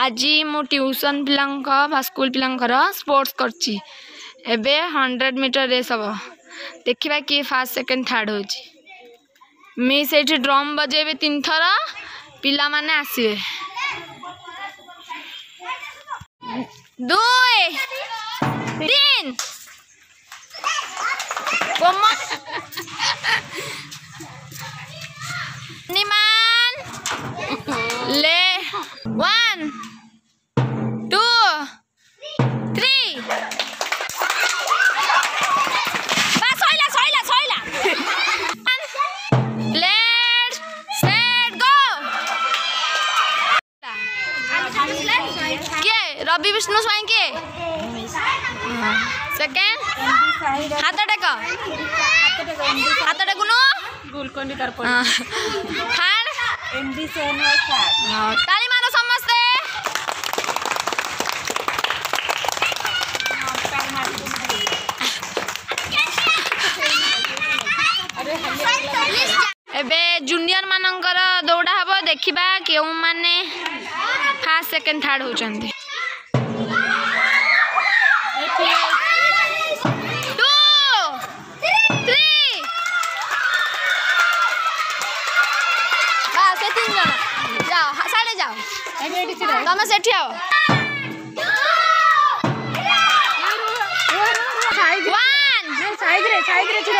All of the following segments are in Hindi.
आज मु पिला स्कूल पिला स्पोर्ट्स कर हंड्रेड मीटर रेस हम देखा किए फास्ट सेकेंड थार्ड हो बजे ड्रम तीन थर पाने मैंने आसवे दुई तीन হাতটা গুলো গুলকন্ডি তারপর হার এমডি সেন ওয়াই স্যার তালি মারো সমস্তে এবে জুনিয়র মানঙ্কর দৌড়া হব দেখিবা কেউ মানে ফার্স্ট সেকেন্ড থার্ড হচ্ছন্তি ତମେ ସେଠି ଆଓ ସାଇଜରେ ସାଇଜରେ ଛିଡ଼ା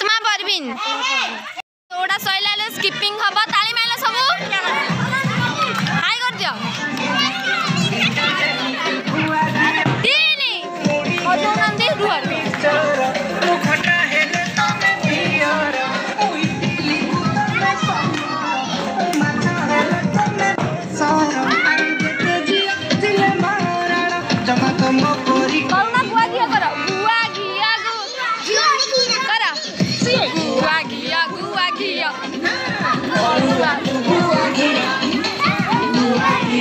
ফাতমা পরবিন। দৌড়া সরিলা স্কিপিং হব তালি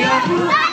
Thank.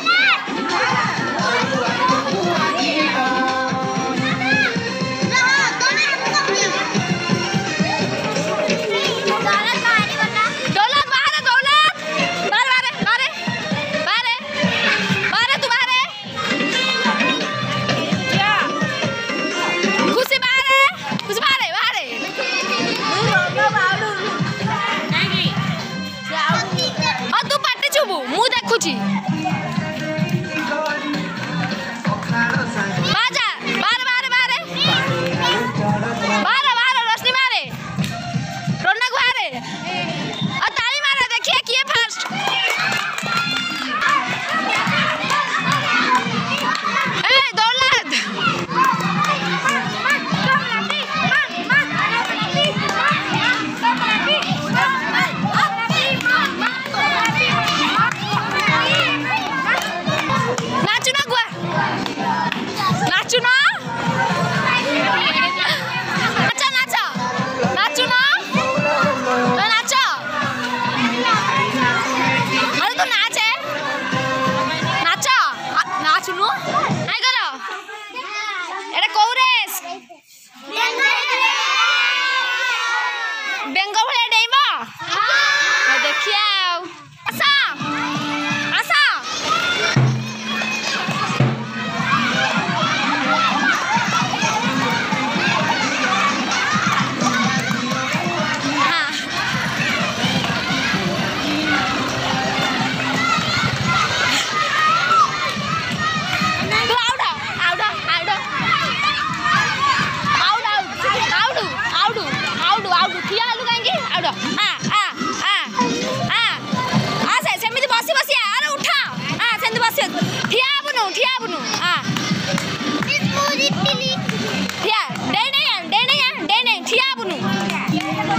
ठिया बुनु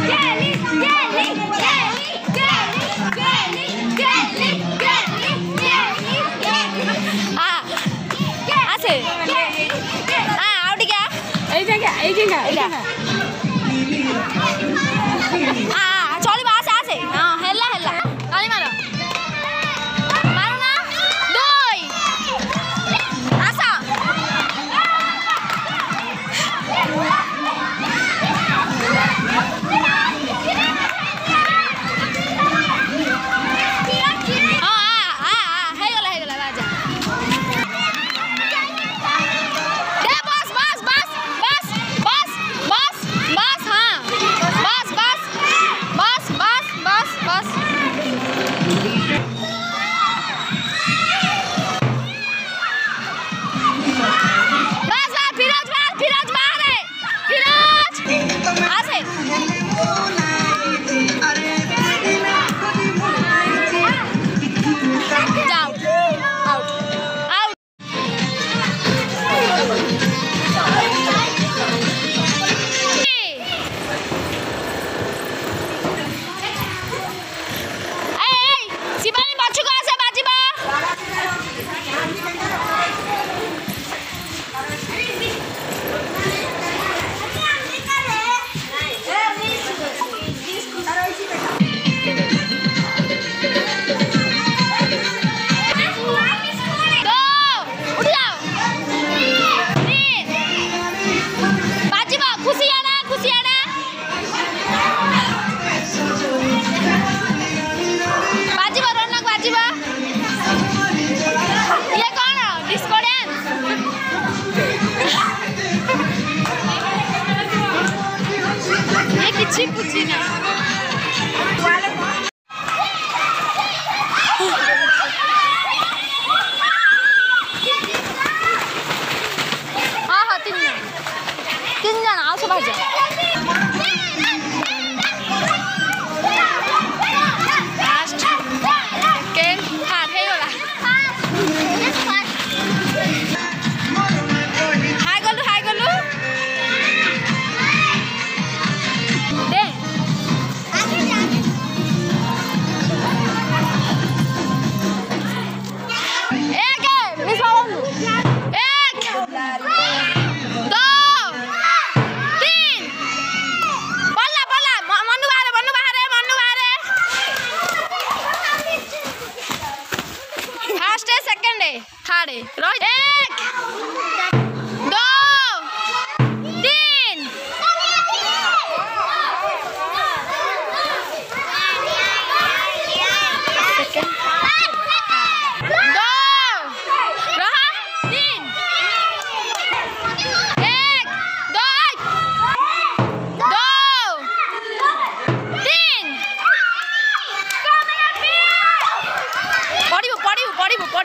गेली गेली गेली गेली गेली गेली गेली आ আছে আ আউডিকা এই জায়গা এই জায়গা এই জায়গা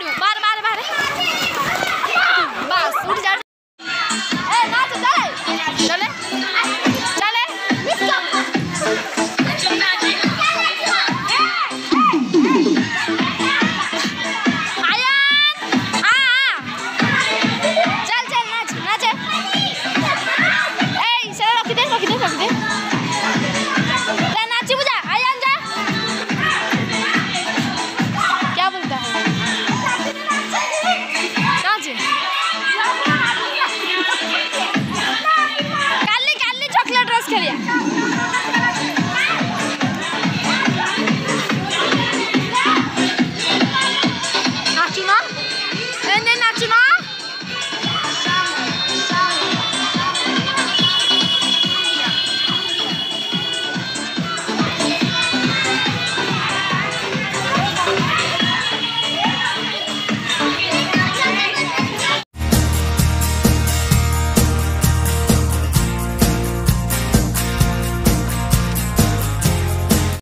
อยู่บ้